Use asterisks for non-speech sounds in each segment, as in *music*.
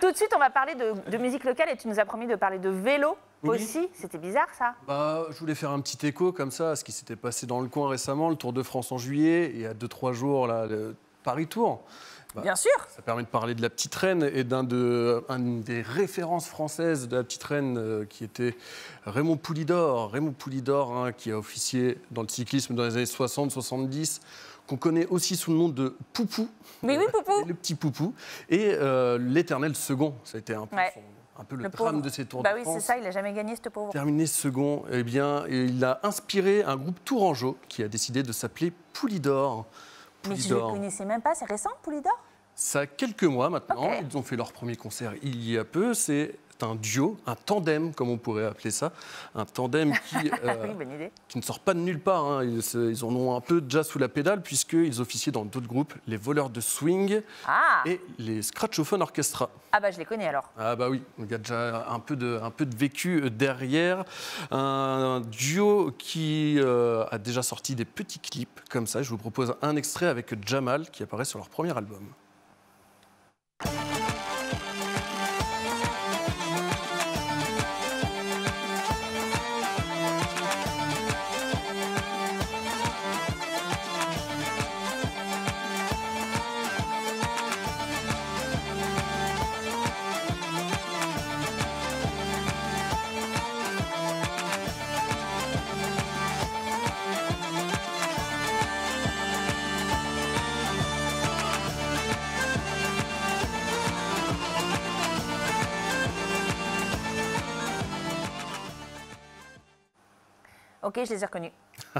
Tout de suite, on va parler de, de musique locale et tu nous as promis de parler de vélo Oui. aussi. C'était bizarre ça. Bah, je voulais faire un petit écho comme ça à ce qui s'était passé dans le coin récemment, le Tour de France en juillet, et a 2-3 jours, là, le Paris Tour. Bah, Bien sûr. Ça permet de parler de la petite reine et d'un de, un des références françaises de la petite reine euh, qui était Raymond Poulidor. Raymond Poulidor, hein, qui a officié dans le cyclisme dans les années 60-70, qu'on connaît aussi sous le nom de Poupou. Mais oui, Poupou. Le petit Poupou. Et euh, l'éternel second. Ça a été un peu, Ouais. son- un peu le, Le drame de ces Tours Bah de oui, c'est ça, il a jamais gagné ce pauvre. Terminé second, eh bien, il a inspiré un groupe tourangeau qui a décidé de s'appeler Poulidor. Mais je ne le Poulidor. connaissais même pas, c'est récent, Poulidor? Ça a quelques mois maintenant. Ils ont fait leur premier concert il y a peu. C'est un duo, un tandem, comme on pourrait appeler ça. Un tandem qui, *laughs* euh, Oui, qui ne sort pas de nulle part. hein. Ils, en ont un peu déjà sous la pédale, puisqu'ils officiaient dans d'autres groupes, les voleurs de swing Ah, et les Scratchophone Orchestra. ah bah je les connais alors. Ah bah oui, il y a déjà un peu de, un peu de vécu euh, derrière. Un duo qui euh, a déjà sorti des petits clips comme ça. Je vous propose un extrait avec Jamal qui apparaît sur leur premier album. Ok, je les ai reconnus.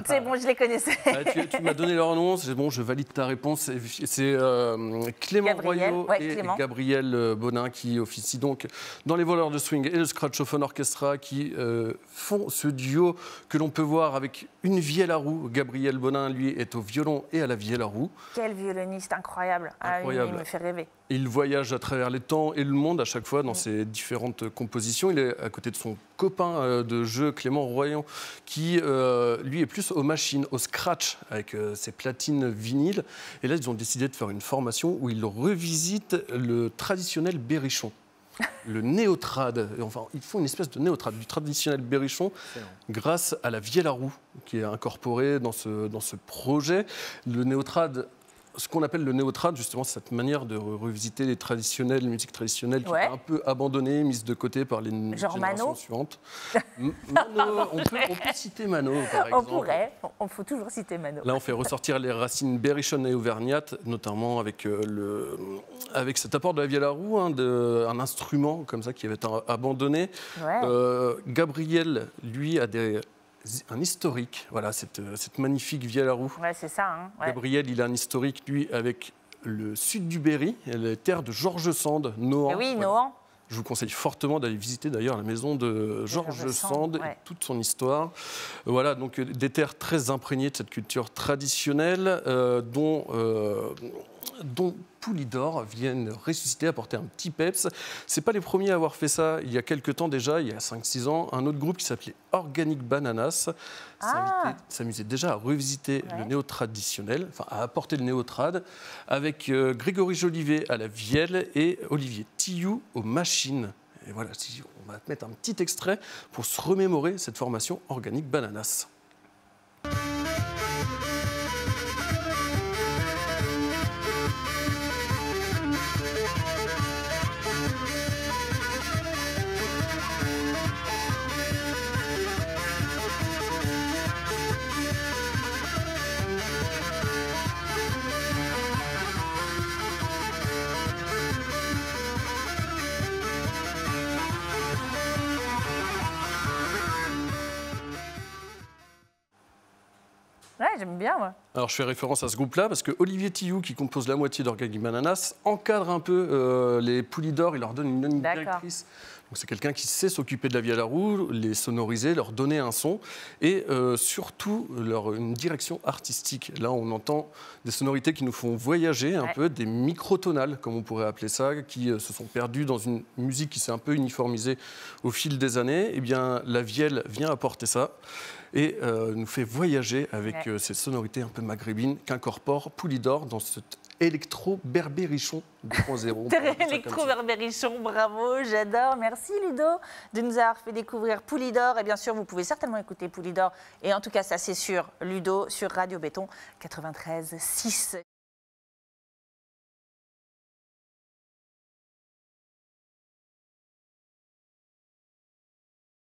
C'est bon, je les connaissais. Ah, tu tu m'as donné leur nom, c'est bon, je valide ta réponse. C'est- euh, Clément Gabriel, ouais, et Clément. Gabriel euh, Bonin qui officient donc dans les voleurs de swing et le Scratchophone Orchestra qui euh, font ce duo que l'on peut voir avec une vielle à roue. Gabriel Bonin, lui, est au violon et à la vielle à roue. Quel violoniste incroyable. Ah, Incroyable. il me fait rêver. Il voyage à travers les temps et le monde à chaque fois dans ses différentes compositions. Il est à côté de son copain de jeu, Clément Royan, qui euh, lui est plus aux machines, au scratch, avec euh, ses platines vinyles. Et là, ils ont décidé de faire une formation où ils revisitent le traditionnel berrichon. *laughs* Le néotrad, enfin ils font une espèce de néotrad, du traditionnel berrichon, grâce à la vielle à roue qui est incorporée dans ce, dans ce projet. Le néotrad, ce qu'on appelle le néotrad, justement, cette manière de re- revisiter les traditionnelles, les musiques traditionnelles qui Ouais. un peu abandonnées, mises de côté par les Genre générations Mano suivantes. *laughs* Mano, on peut, on peut citer Mano, par On exemple. pourrait, on faut toujours citer Mano. Là, on fait ressortir les racines berrichonnes et auvergnates, notamment avec, euh, le, avec cet apport de la vielle à roue, hein, de- un instrument comme ça qui avait été abandonné. Ouais. Euh, Gabriel, lui, a des, un historique. Voilà, cette, cette magnifique à roue. Ouais, c'est ça. Hein. ouais. Gabriel, il a un historique, lui, avec le sud du Berry, les terres de Georges Sand, Nohant. Eh oui, Voilà. Nohant. Je vous conseille fortement d'aller visiter d'ailleurs la maison de Georges Sand, ouais. et toute son histoire. Voilà, donc euh, des terres très imprégnées de cette culture traditionnelle euh, dont, euh, dont Poulidor viennent ressusciter, apporter un petit peps. C'est pas les premiers à avoir fait ça. Il y a quelques temps déjà, il y a 5-6 ans, un autre groupe qui s'appelait Organic Bananas Ah. s'amusait déjà à revisiter le néo-traditionnel, enfin à apporter le néo-trad, avec euh, Grégory Jolivet à la vielle et Olivier Tillou aux machines. Et voilà, on va te mettre un petit extrait pour se remémorer cette formation Organic Bananas. Ouais, j'aime bien, moi. Alors je fais référence à ce groupe-là parce que Olivier Tillou, qui compose la moitié d'Organic Bananas, encadre un peu euh, les Poulidor, il leur donne une ligne directrice. Donc c'est quelqu'un qui sait s'occuper de la vie à la roue, les sonoriser, leur donner un son et euh, surtout leur, une direction artistique. Là on entend des sonorités qui nous font voyager un Ouais. peu, des microtonales comme on pourrait appeler ça, qui euh, se sont perdues dans une musique qui s'est un peu uniformisée au fil des années. Eh bien la vielle vient apporter ça. Et euh, nous fait voyager avec Ouais. euh, ces sonorités un peu maghrébines qu'incorpore Poulidor dans cet électro-berbérichon 2.0. *laughs* on peut appeler ça comme Électro ça. Berbérichon, bravo, j'adore. Merci Ludo de nous avoir fait découvrir Poulidor. Et bien sûr, vous pouvez certainement écouter Poulidor. Et en tout cas, ça c'est sûr, Ludo sur Radio Béton 93.6.